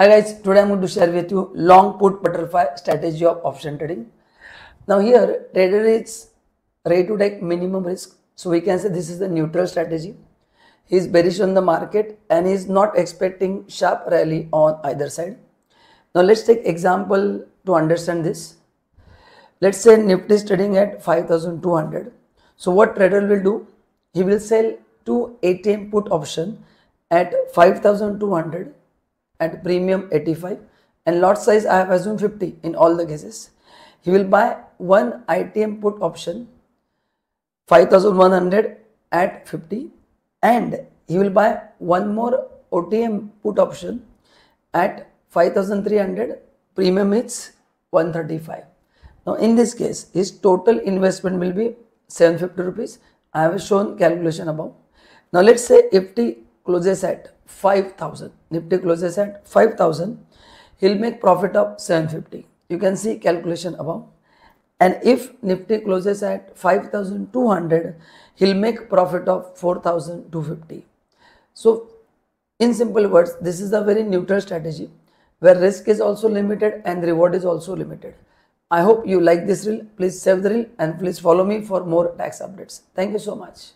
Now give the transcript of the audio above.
Hi guys, today I'm going to share with you long put butterfly strategy of option trading. Now here trader is ready to take minimum risk. So we can say this is the neutral strategy. He is bearish on the market and he is not expecting sharp rally on either side. Now let's take example to understand this. Let's say Nifty is trading at 5200. So what trader will do? He will sell two ATM put option at 5200 at premium 85 and lot size I have assumed 50 in all the cases. He will buy one ITM put option 5100 at 50 and he will buy one more OTM put option at 5300 premium is 135. Now in this case his total investment will be 750 rupees. I have shown calculation above. Now let's say Nifty closes at 5000 nifty closes at 5000 he'll make profit of 750 you can see calculation above. And if nifty closes at 5200 he'll make profit of 4250 so in simple words this is a very neutral strategy where risk is also limited and reward is also limited. I hope you like this reel. Please save the reel and please follow me for more tax updates. Thank you so much